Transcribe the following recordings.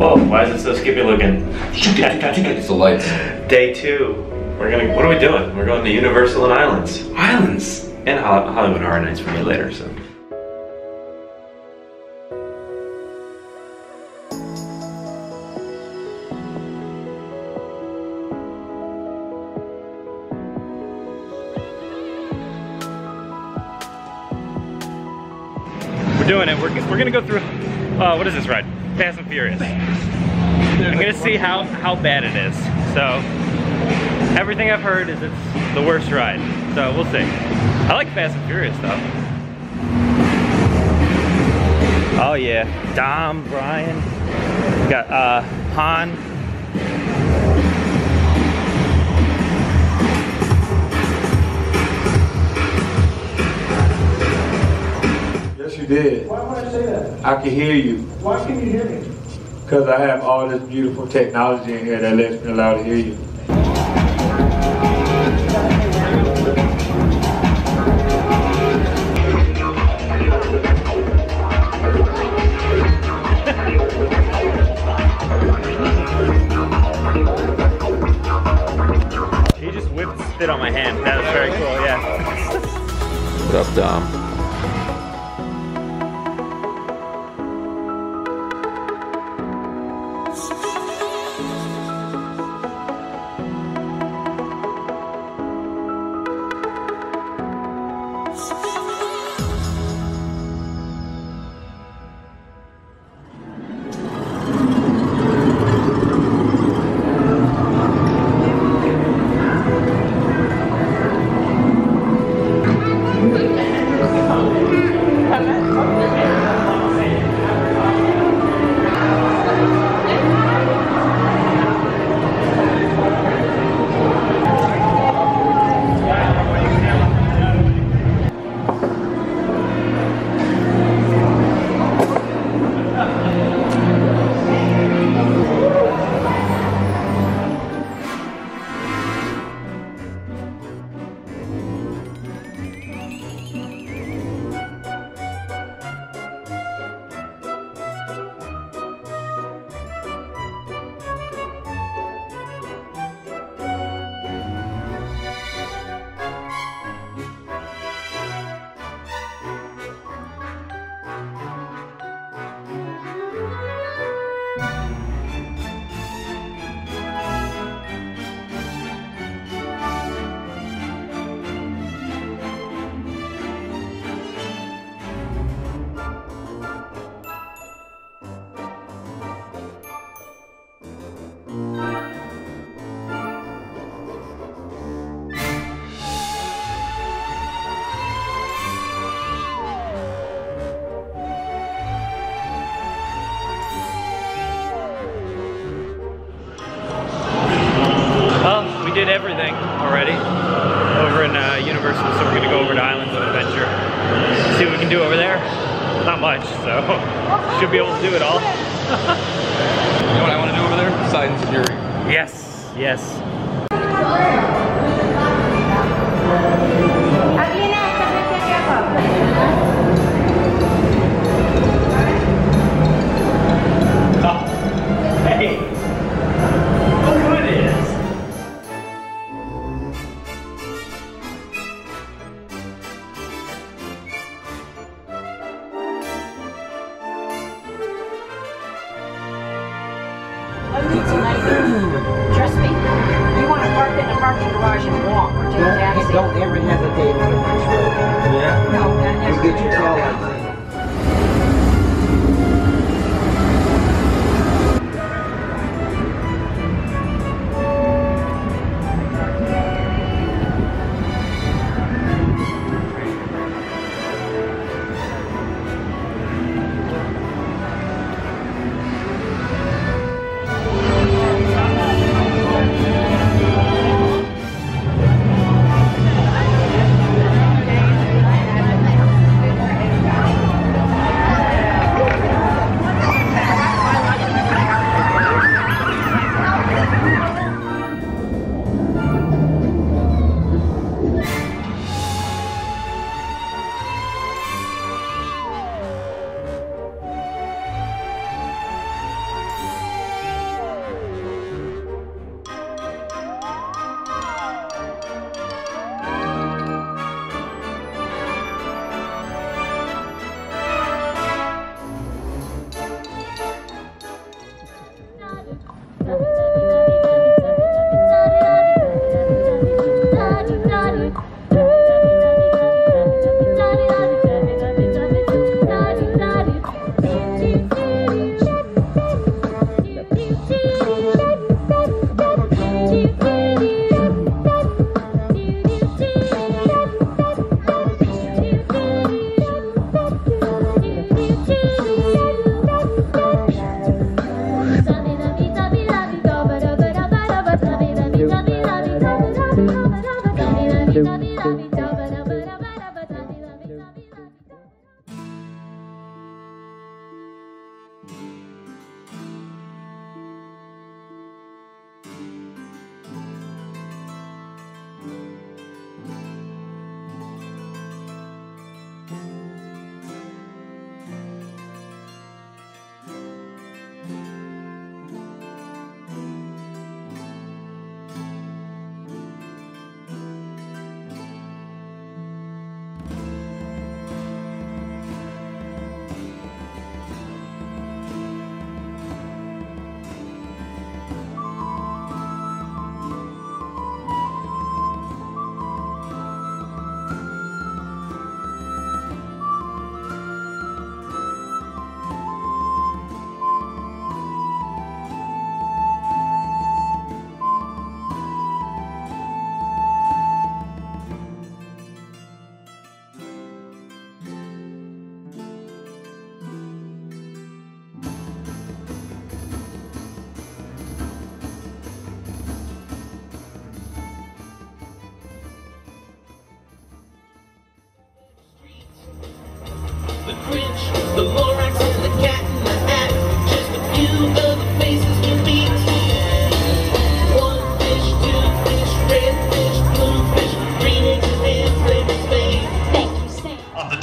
Whoa, why is it so skippy looking? It's the lights. Day two. We're gonna, what are we doing? We're going to Universal and Islands. Islands. And Hol- Hollywood Horror Nights for me later, so. We're doing it. We're, we're gonna go through, uh, what is this ride? Fast and Furious. I'm gonna see how, how bad it is. So, everything I've heard is it's the worst ride. So we'll see. I like Fast and Furious though. Oh yeah, Dom, Brian, got uh, Han. Yes, did. Why would I say that? I can hear you Why can you hear me? because I have all this beautiful technology in here that lets me allow to hear you. He just whipped spit on my hand. That was very cool, yeah. What up, Dom? Did everything already over in uh, Universal, so we're gonna go over to Islands of Adventure. See what we can do over there. Not much, so should be able to do it all. You know what I want to do over there? Besides Fury. Yes, yes.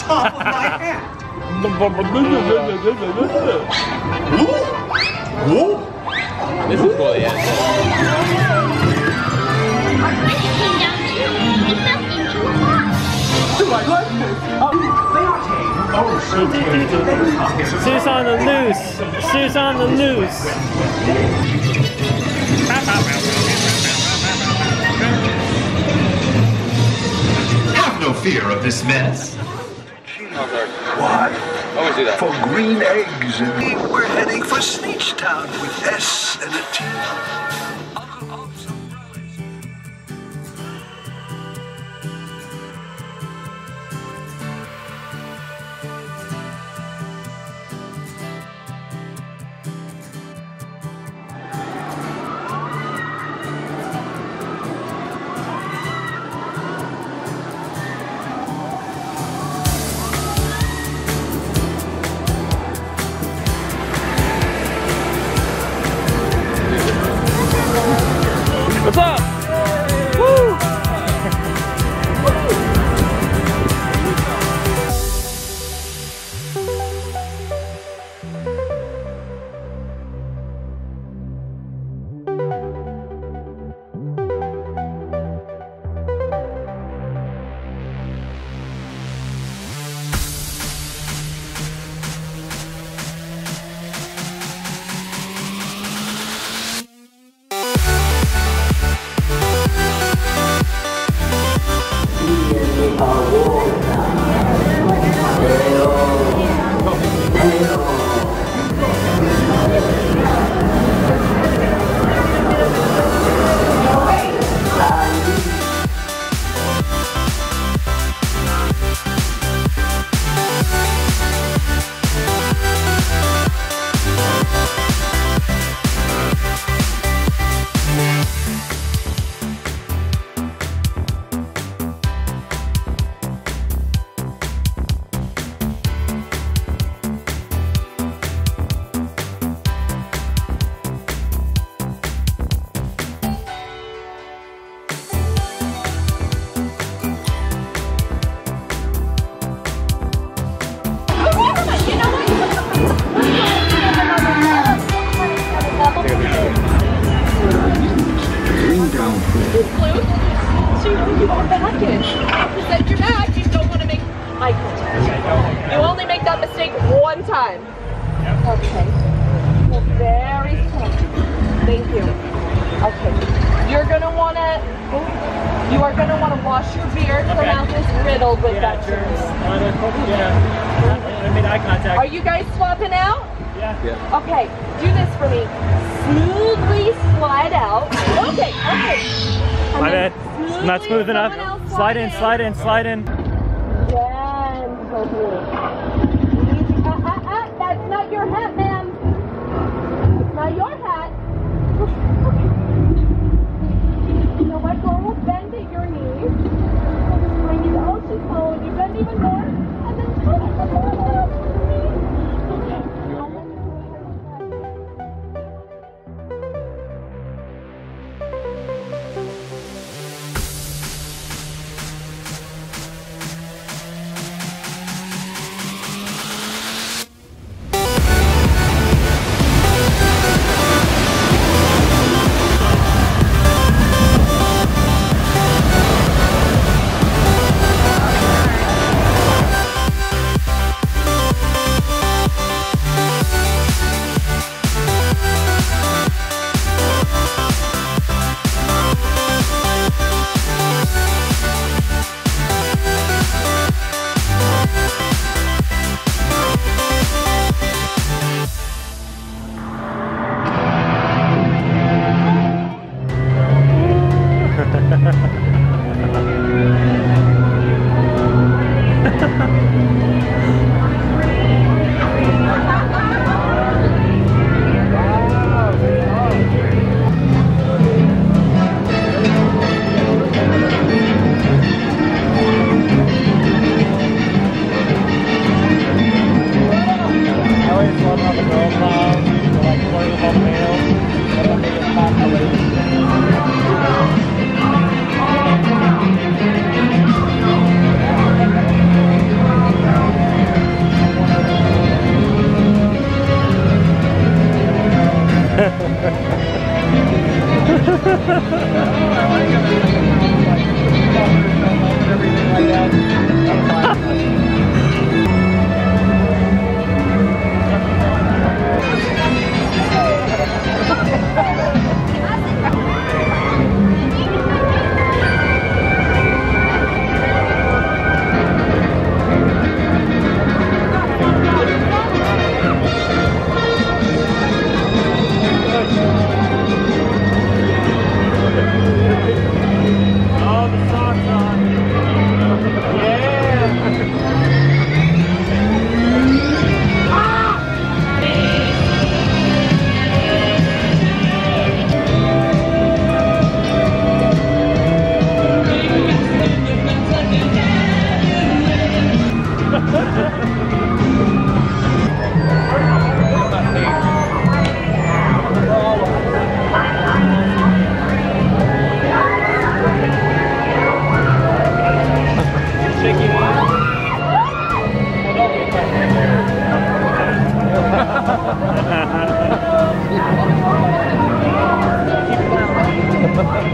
top of my This is for the. Seuss on the loose. Seuss on the loose. Have no fear of this mess. What? Always do that. For green eggs and we're heading for Sneechtown with S and a T. What's up? Eye contact. Are you guys swapping out? Yeah. yeah. Okay, do this for me. Smoothly slide out. Okay, okay. And My bad. Not smooth enough. someone Slide in, slide in, slide in. Gently. Easy. Ah, ah, ah, that's not your hat, ma'am. It's not your hat.